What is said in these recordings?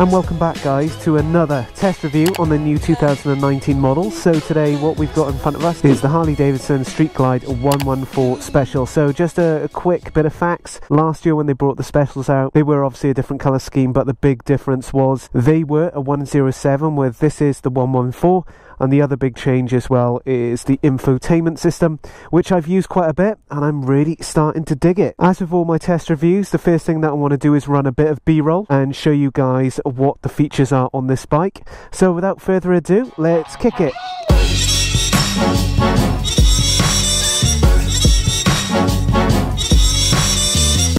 And welcome back guys to another test review on the new 2019 model. So today what we've got in front of us is the Harley Davidson Street Glide 114 Special. So just a, a, quick bit of facts. Last year when they brought the specials out, they were obviously a different colour scheme, but the big difference was they were a 107 where this is the 114 and the other big change as well is the infotainment system, which I've used quite a bit and I'm really starting to dig it. As with all my test reviews, the first thing that I want to do is run a bit of B-roll and show you guys what the features are on this bike. So without further ado, let's kick it.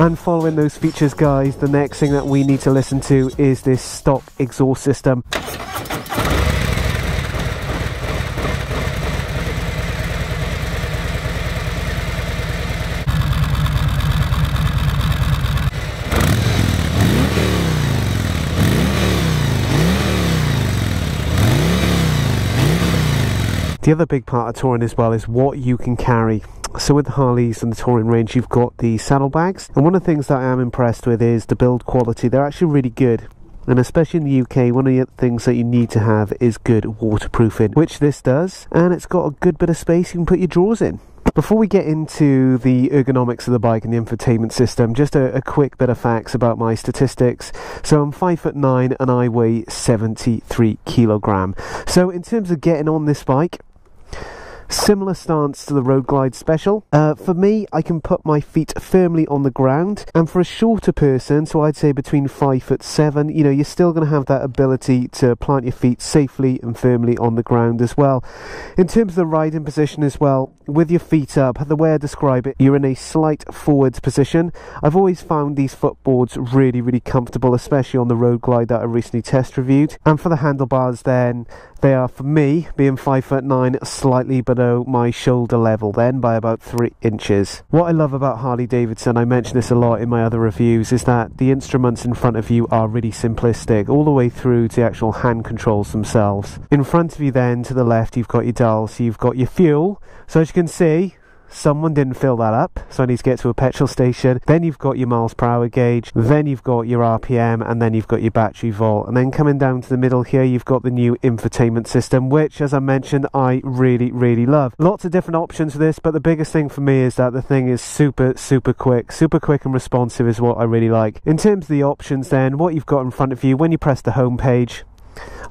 And following those features guys, the next thing that we need to listen to is this stock exhaust system. The other big part of touring as well is what you can carry. So with the Harleys and the touring range, you've got the saddlebags, and one of the things that I am impressed with is the build quality. They're actually really good. And especially in the UK, one of the things that you need to have is good waterproofing, which this does. And it's got a good bit of space you can put your drawers in. Before we get into the ergonomics of the bike and the infotainment system, just a, a, quick bit of facts about my statistics. So I'm five foot nine and I weigh 73 kilogram. So in terms of getting on this bike, Similar stance to the Road Glide Special. Uh, for me, I can put my feet firmly on the ground, and for a shorter person, so I'd say between five foot seven, you know, you're still going to have that ability to plant your feet safely and firmly on the ground as well. In terms of the riding position as well, with your feet up, the way I describe it, you're in a slight forwards position. I've always found these footboards really, really comfortable, especially on the Road Glide that I recently test reviewed. And for the handlebars, then they are, for me, being five foot nine, slightly below my shoulder level then by about three inches. What I love about Harley Davidson, I mention this a lot in my other reviews, is that the instruments in front of you are really simplistic, all the way through to the actual hand controls themselves. In front of you then, to the left, you've got your dials, you've got your fuel. So as you can see, someone didn't fill that up, so I need to get to a petrol station. Then you've got your miles per hour gauge, then you've got your RPM, and then you've got your battery volt. And then coming down to the middle here, you've got the new infotainment system, which, as I mentioned, I really, really love. Lots of different options for this, but the biggest thing for me is that the thing is super, super quick. Super quick and responsive is what I really like. In terms of the options, then, what you've got in front of you when you press the home page,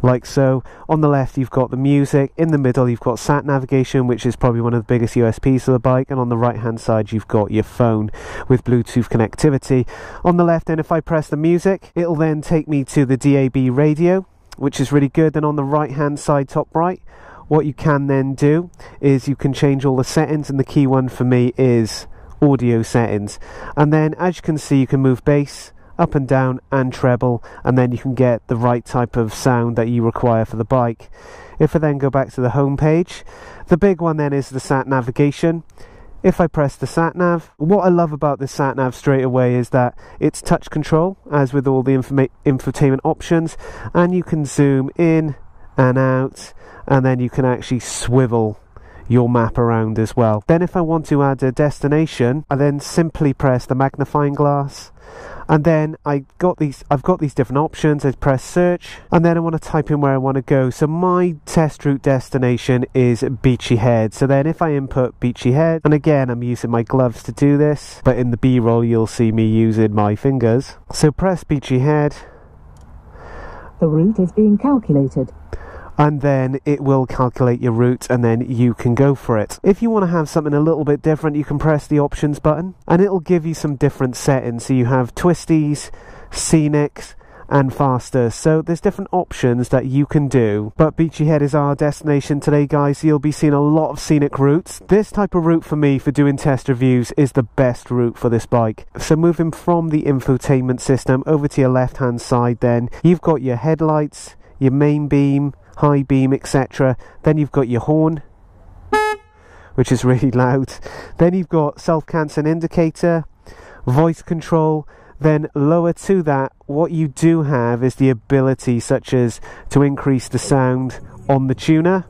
like so. On the left, you've got the music. In the middle, you've got sat navigation, which is probably one of the biggest USPs of the bike. And on the right hand side, you've got your phone with Bluetooth connectivity. On the left, then, if I press the music, it'll then take me to the DAB radio, which is really good. And on the right hand side, top right, what you can then do is you can change all the settings. And the key one for me is audio settings. And then, as you can see, you can move bass up and down and treble and then you can get the right type of sound that you require for the bike. If I then go back to the home page, the big one then is the sat navigation. If I press the sat nav, what I love about the sat nav straight away is that it's touch control, as with all the infotainment options, and you can zoom in and out, and then you can actually swivel your map around as well. Then, if I want to add a destination, I then simply press the magnifying glass and then I got these I've got these different options. I press search and then I want to type in where I want to go. So my test route destination is Beachy Head. So then if I input Beachy Head and again I'm using my gloves to do this but in the b-roll you'll see me using my fingers. So press Beachy Head. The route is being calculated and then it will calculate your route and then you can go for it. If you want to have something a little bit different, you can press the options button and it'll give you some different settings. So you have twisties, scenics, and faster. So there's different options that you can do. But Beachy Head is our destination today, guys. You'll be seeing a lot of scenic routes. This type of route for me for doing test reviews is the best route for this bike. So moving from the infotainment system over to your left hand side then, you've got your headlights, your main beam, high beam, etc. Then you've got your horn, which is really loud. Then you've got self-cancelling indicator, voice control. Then lower to that, what you do have is the ability such as to increase the sound on the tuner.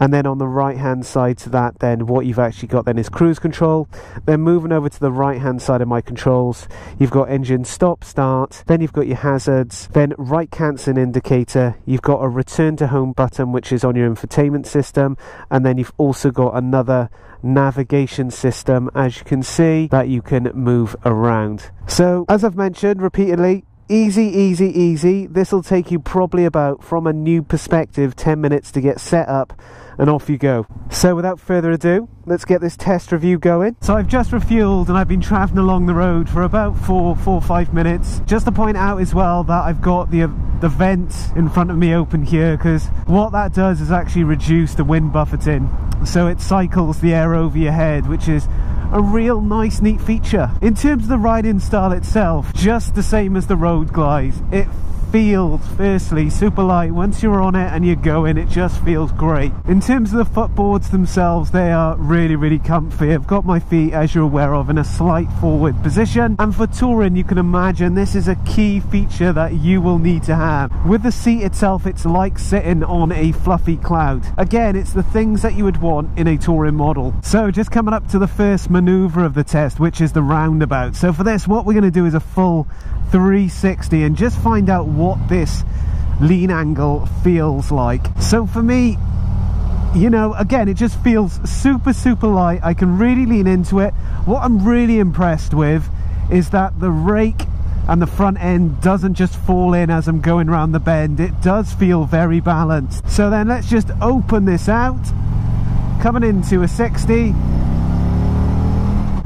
And then on the right hand side to that, then what you've actually got then is cruise control. Then moving over to the right hand side of my controls, you've got engine stop, start. Then you've got your hazards. Then right cancelling indicator. You've got a return to home button, which is on your infotainment system. And then you've also got another navigation system as you can see that you can move around so as I've mentioned repeatedly easy easy easy this will take you probably about from a new perspective 10 minutes to get set up and off you go. So without further ado, let's get this test review going. So I've just refueled and I've been travelling along the road for about four, four, five minutes. Just to point out as well that I've got the the vent in front of me open here because what that does is actually reduce the wind buffeting. So it cycles the air over your head, which is a real nice neat feature. In terms of the riding style itself, just the same as the Road Glide. It feels firstly super light. Once you're on it and you're going it just feels great. In terms of the footboards themselves they are really really comfy. I've got my feet as you're aware of in a slight forward position. And for touring you can imagine this is a key feature that you will need to have. With the seat itself it's like sitting on a fluffy cloud. Again it's the things that you would want in a touring model. So just coming up to the first maneuver of the test which is the roundabout. So for this what we're going to do is a full 360 and just find out what this lean angle feels like. So for me, you know, again, it just feels super, super light. I can really lean into it. What I'm really impressed with is that the rake and the front end doesn't just fall in as I'm going around the bend. It does feel very balanced. So then let's just open this out. Coming into a 60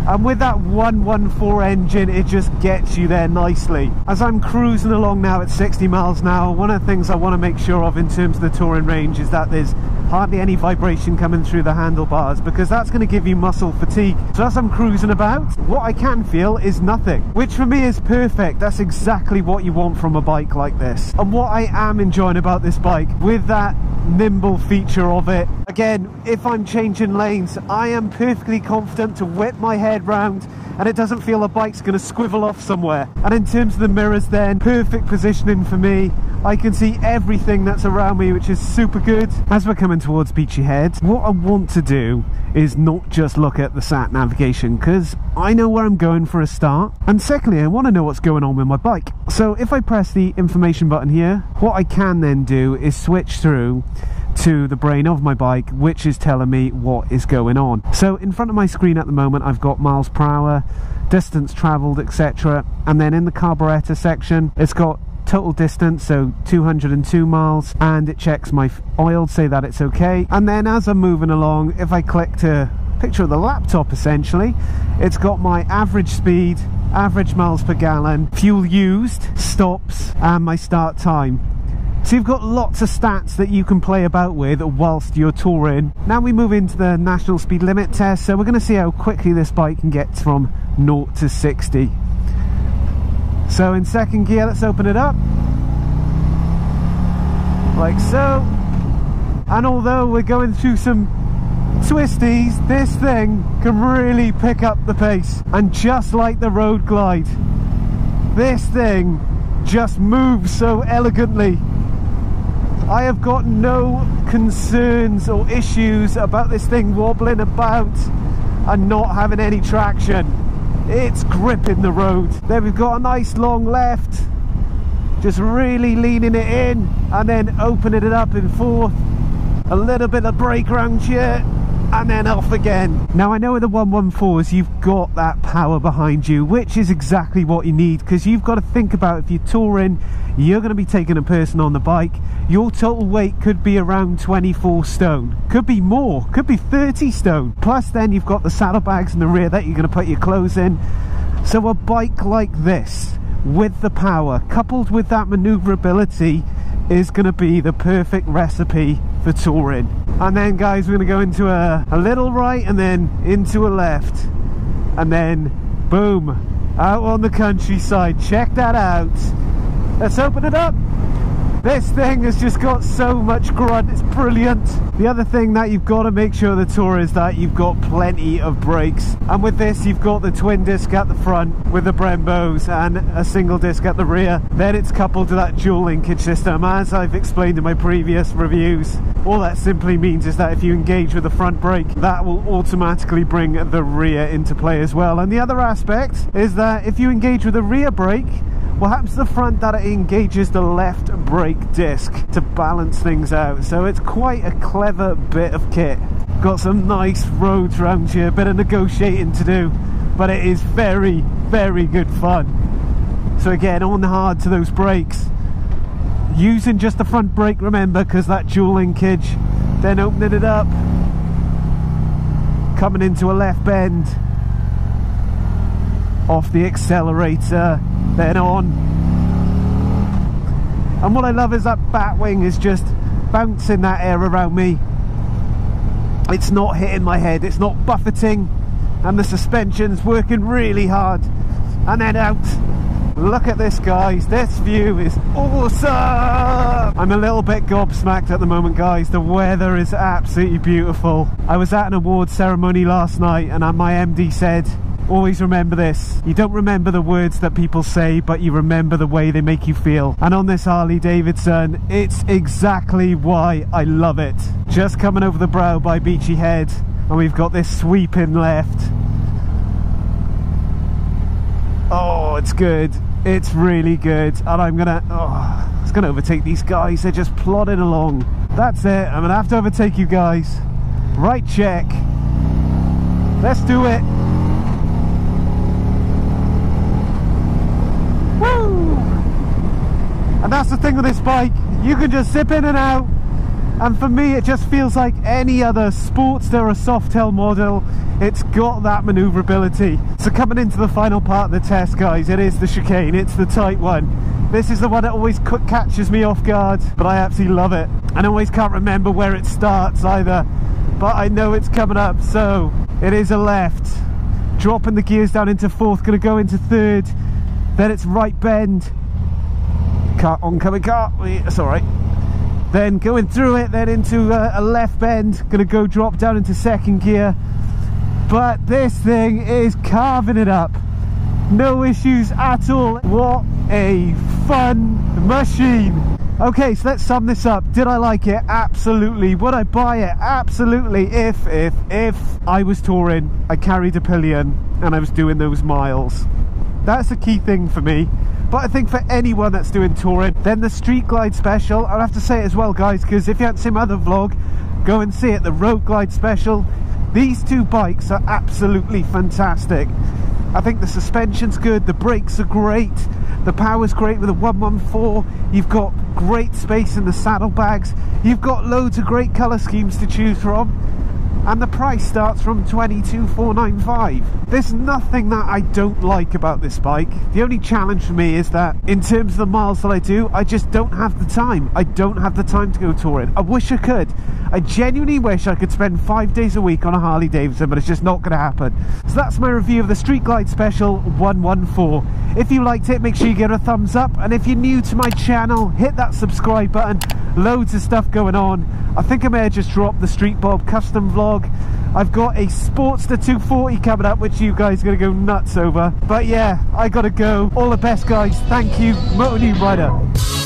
and with that 114 engine it just gets you there nicely. As I'm cruising along now at 60 miles an hour one of the things I want to make sure of in terms of the touring range is that there's hardly any vibration coming through the handlebars because that's going to give you muscle fatigue. So as I'm cruising about what I can feel is nothing which for me is perfect. That's exactly what you want from a bike like this. And what I am enjoying about this bike with that nimble feature of it again if I'm changing lanes I am perfectly confident to whip my head round and it doesn't feel the bike's going to squivel off somewhere. And in terms of the mirrors then, perfect positioning for me. I can see everything that's around me, which is super good. As we're coming towards Beachy Head, what I want to do is not just look at the sat navigation because I know where I'm going for a start. And secondly, I want to know what's going on with my bike. So if I press the information button here, what I can then do is switch through to the brain of my bike which is telling me what is going on so in front of my screen at the moment I've got miles per hour distance traveled etc and then in the carburetor section it's got total distance so 202 miles and it checks my oil say that it's okay and then as I'm moving along if I click to picture of the laptop essentially it's got my average speed average miles per gallon fuel used stops and my start time so you've got lots of stats that you can play about with whilst you're touring. Now we move into the national speed limit test, so we're going to see how quickly this bike can get from 0 to 60. So in second gear, let's open it up. Like so. And although we're going through some twisties, this thing can really pick up the pace. And just like the Road Glide, this thing just moves so elegantly I have got no concerns or issues about this thing wobbling about and not having any traction. It's gripping the road. There we've got a nice long left, just really leaning it in and then opening it up in fourth. A little bit of brake round here and then off again. Now I know with the 114s you've got that power behind you which is exactly what you need because you've got to think about if you're touring you're going to be taking a person on the bike. Your total weight could be around 24 stone. Could be more could be 30 stone. Plus then you've got the saddlebags in the rear that you're going to put your clothes in. So a bike like this with the power coupled with that maneuverability is going to be the perfect recipe for touring and then guys we're going to go into a, a little right and then into a left and then boom out on the countryside check that out let's open it up this thing has just got so much grunt, it's brilliant. The other thing that you've got to make sure the Tour is that you've got plenty of brakes. And with this, you've got the twin disc at the front with the Brembos and a single disc at the rear. Then it's coupled to that dual linkage system, as I've explained in my previous reviews. All that simply means is that if you engage with the front brake, that will automatically bring the rear into play as well. And the other aspect is that if you engage with the rear brake, what happens to the front that it engages the left brake disc to balance things out. So it's quite a clever bit of kit. Got some nice roads around here, a bit of negotiating to do, but it is very, very good fun. So again, on hard to those brakes. Using just the front brake, remember, because that dual linkage. Then opening it up. Coming into a left bend. Off the accelerator. Then on. And what I love is that bat wing is just bouncing that air around me. It's not hitting my head. It's not buffeting. And the suspension's working really hard. And then out Look at this, guys. This view is awesome. I'm a little bit gobsmacked at the moment, guys. The weather is absolutely beautiful. I was at an award ceremony last night and my MD said, Always remember this. You don't remember the words that people say, but you remember the way they make you feel. And on this Harley Davidson, it's exactly why I love it. Just coming over the brow by Beachy Head, and we've got this sweeping left. It's good. It's really good. And I'm gonna, oh, it's gonna overtake these guys. They're just plodding along. That's it. I'm gonna have to overtake you guys. Right check. Let's do it. Woo! And that's the thing with this bike. You can just zip in and out and for me it just feels like any other Sportster or Softail model. It's got that maneuverability. So coming into the final part of the test guys it is the chicane. It's the tight one. This is the one that always catches me off guard but I absolutely love it. And always can't remember where it starts either but I know it's coming up. So it is a left. Dropping the gears down into fourth gonna go into third. Then it's right bend. Car oncoming car. It's all right then going through it then into a, a left bend gonna go drop down into second gear. But this thing is carving it up. No issues at all. What a fun machine. Okay so let's sum this up. Did i like it? Absolutely. Would i buy it? Absolutely. If if if. I was touring. I carried a pillion and i was doing those miles. That's a key thing for me but I think for anyone that's doing touring, then the Street Glide Special, I'll have to say it as well, guys, because if you haven't seen my other vlog, go and see it, the Road Glide Special. These two bikes are absolutely fantastic. I think the suspension's good, the brakes are great, the power's great with the 114, you've got great space in the saddlebags, you've got loads of great colour schemes to choose from, and the price starts from 22,495. There's nothing that I don't like about this bike. The only challenge for me is that in terms of the miles that I do, I just don't have the time. I don't have the time to go touring. I wish I could. I genuinely wish I could spend five days a week on a Harley Davidson, but it's just not going to happen. So that's my review of the Street Glide Special 114. If you liked it, make sure you give it a thumbs up. And if you're new to my channel, hit that subscribe button. Loads of stuff going on. I think I may have just dropped the Street Bob custom vlog. I've got a Sportster 240 coming up, which you guys are going to go nuts over. But yeah, I got to go. All the best, guys. Thank you. Moto New Rider.